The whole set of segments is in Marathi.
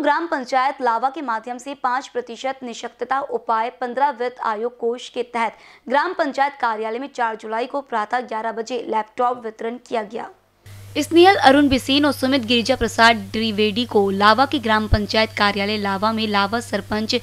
ग्राम पंचायत लावा के माध्यम से पाँच प्रतिशत निशक्तता उपाय पंद्रह वित्त आयोग कोष के तहत ग्राम पंचायत कार्यालय में चार जुलाई को प्रातः ग्यारह बजे लैपटॉप वितरण किया गया। स्नेहल अरुण बिसेन और सुमित गिरिजा प्रसाद द्विवेदी को लावा के ग्राम पंचायत कार्यालय लावा में लावा सरपंच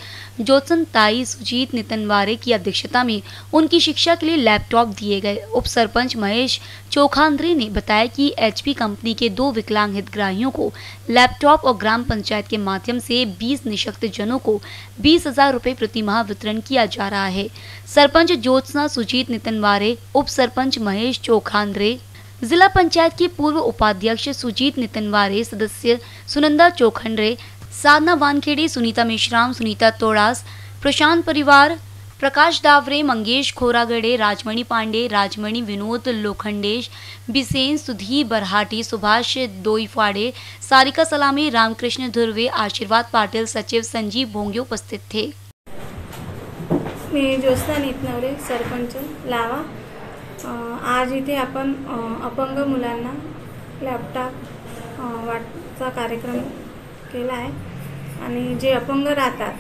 ज्योत्सन ताई सुजीत नितनवारे की अध्यक्षता में उनकी शिक्षा के लिए लैपटॉप दिए गए। उप सरपंच महेश चोखांद्रे ने बताया कि एचपी कंपनी के दो विकलांग हितग्राहियों को लैपटॉप और ग्राम पंचायत के माध्यम से 20 निशक्त जनों को बीस हज़ार रुपये प्रति माह वितरण किया जा रहा है। सरपंच ज्योत्सना सुजीत नितनवारे, उप सरपंच महेश चोखांद्रे जिला पंचायत के पूर्व उपाध्यक्ष सुजीत नितनवारे सदस्य सुनंदा चोखंडरे, साधना वानखेड़े सुनीता मेश्राम, सुनीता तोड़ास, प्रशांत परिवार, प्रकाश दावरे, मंगेश खोरागड़े, राजमणि पांडे, राजमणि विनोद लोखंडेश, बिसेन सुधीर बरहाटी, सुभाष दोईफाड़े, सारिका सलामी, रामकृष्ण धुर्वे, आशीर्वाद पाटिल, सचिव संजीव भोंगे उपस्थित थे। मी ज्योत्स्ना नितनवरे, सरपंच, लावा। आज इथे आपण अपंग मुलांना लॅपटॉप वाटचा कार्यक्रम केला आहे. आणि जे अपंग राहतात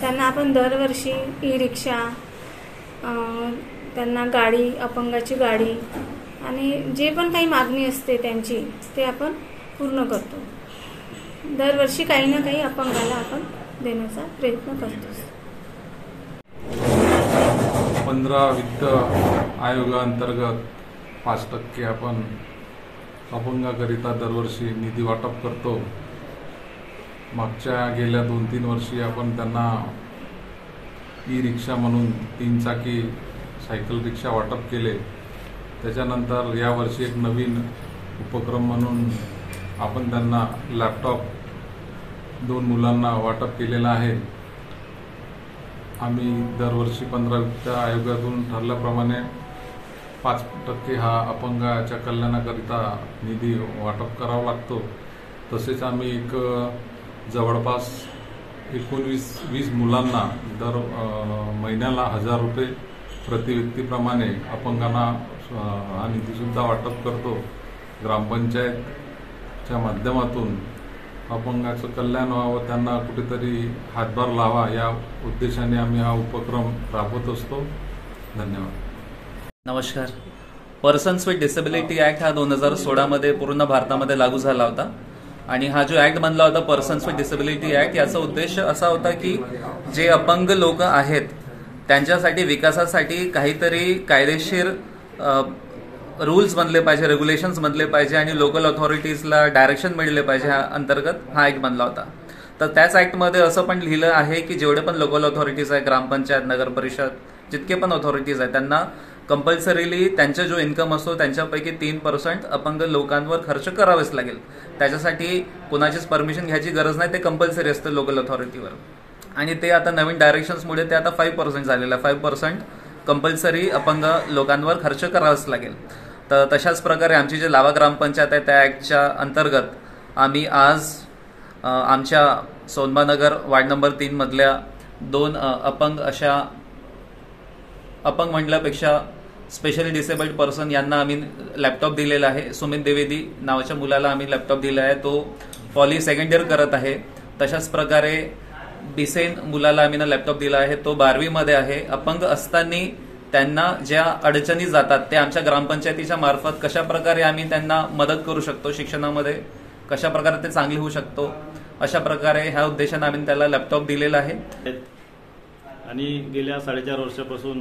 त्यांना आपण दरवर्षी ई रिक्षा त्यांना गाडी अपंगाची गाडी आणि जे पण काही मागणी असते त्यांची ते आपण पूर्ण करतो. दरवर्षी काही ना काही अपंगाला आपण देण्याचा प्रयत्न करतो पंधरा वित्त आयोगाअंतर्गत पाच टक्के आपण अपंगाकरिता दरवर्षी निधी वाटप करतो. मागच्या गेल्या दोन तीन वर्षी आपण त्यांना ई रिक्षा म्हणून तीन चाकी सायकल रिक्षा वाटप केले. त्याच्यानंतर यावर्षी एक नवीन उपक्रम म्हणून आपण त्यांना लॅपटॉप दोन मुलांना वाटप केलेला आहे. आम्ही दरवर्षी पंधरा आयोगातून ठरल्याप्रमाणे पाच टक्के हा अपंगाच्या कल्याणाकरिता निधी वाटप करावा लागतो. तसेच आम्ही एक जवळपास एकोणवीस वीस मुलांना दर महिन्याला हजार रुपये प्रति व्यक्तीप्रमाणे अपंगांना हा निधीसुद्धा वाटप करतो. ग्रामपंचायतच्या माध्यमातून अपंगाचं कल्याण व्हावं त्यांना कुठेतरी हातभार लावा या उद्देशाने आम्ही हा उपक्रम राबवत असतो. धन्यवाद. नमस्कार. पर्सन्स विथ डिसेबिलिटी ऍक्ट हा दोन हजार सोळामध्ये पूर्ण भारतामध्ये लागू झाला होता. आणि हा जो ऍक्ट बनला होता पर्सन्स विथ डिसेबिलिटी ऍक्ट याचा उद्देश असा होता की जे अपंग लोक आहेत त्यांच्यासाठी विकासासाठी काहीतरी कायदेशीर रूल्स बनले पाहिजे रेग्युलेशन्स बनले पाहिजे आणि लोकल ऑथॉरिटीजला डायरेक्शन मिळले पाहिजे ह्या अंतर्गत हा ऍक्ट बनला होता. तर त्याच ऍक्टमध्ये असं पण लिहिलं आहे की जेवढे पण लोकल ऑथॉरिटीज आहे ग्रामपंचायत नगर परिषद जितके पण ऑथॉरिटीज आहेत त्यांना कंपल्सरीली त्यांचा जो इन्कम असतो त्यांच्यापैकी तीन पर्सेंट अपंग लोकांवर खर्च करावेच लागेल. त्याच्यासाठी कोणाचीच परमिशन घ्यायची गरज नाही ते कंपल्सरी असतं लोकल ऑथॉरिटीवर आणि ते आता नवीन डायरेक्शन्समुळे ते आता फाईव्ह पर्सेंट झालेलं आहे. फाईव्ह पर्सेंट कंपल्सरी अपंग लोकांवर खर्च करावाच लागेल. तर तशाच प्रकारे आमची जे लावा ग्रामपंचायत आहे त्या ॲक्टच्या अंतर्गत आम्ही आज आमच्या सोनबानगर वार्ड नंबर तीनमधल्या दोन अपंग अशा अपंग म्हटल्यापेक्षा स्पेशली डिसेबल्ड पर्सन यांना आम्ही लॅपटॉप दिलेला आहे. सुमित द्विवेदी नावाच्या मुलाला आम्ही लॅपटॉप दिला आहे. तो पॉली सेकंड इयर करत आहे. तशाच प्रकारे बिसेन मुलाला आम्ही ना लॅपटॉप दिला आहे. तो बारावीमध्ये आहे. अपंग असताना त्यांना ज्या अडचणी जातात त्या आमच्या ग्रामपंचायतीच्या मार्फत कशा प्रकारे आम्ही त्यांना मदत करू शकतो शिक्षणामध्ये कशा प्रकारे ते चांगले होऊ शकतो अशा प्रकारे ह्या उद्देशाने आम्ही त्याला लॅपटॉप दिलेला आहे. आणि गेल्या साडेचार वर्षापासून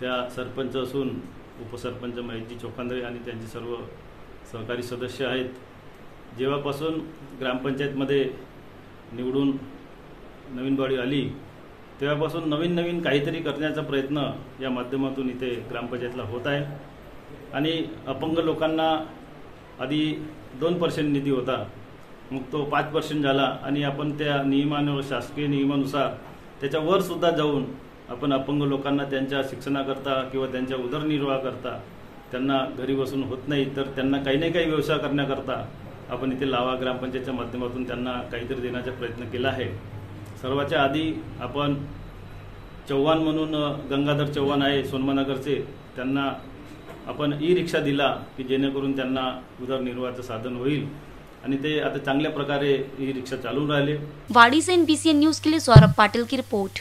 त्या सरपंच असून उपसरपंच महेशजी चोखांदरे आणि त्यांचे सर्व सहकारी सदस्य आहेत. जेव्हापासून ग्रामपंचायतमध्ये निवडून नवीन बॉडी आली तेव्हापासून नवीन नवीन काहीतरी करण्याचा प्रयत्न या माध्यमातून इथे ग्रामपंचायतला होत आहे. आणि अपंग लोकांना आधी दोन पर्सेंट निधी होता. मग तो पाच पर्सेंट झाला आणि आपण त्या नियमानुसार शासकीय नियमानुसार त्याच्यावर सुद्धा जाऊन आपण अपंग लोकांना त्यांच्या शिक्षणाकरता किंवा त्यांच्या उदरनिर्वाहाकरता त्यांना घरी बसून होत नाही तर त्यांना काही ना काही व्यवसाय करण्याकरता आपण इथे लावा ग्रामपंचायतच्या माध्यमातून त्यांना काहीतरी देण्याचा प्रयत्न केला आहे. सर्वाच्या आधी आपण चव्हाण म्हणून गंगाधर चव्हाण आहे सोनमानगरचे त्यांना आपण ई रिक्षा दिला की जेणेकरून त्यांना उदरनिर्वाहाचं साधन होईल. आणि ते आता चांगल्या प्रकारे ई रिक्षा चालून राहिले. वाड़ी से एनबीसी न्यूज के लिए सौरभ पाटिल की रिपोर्ट.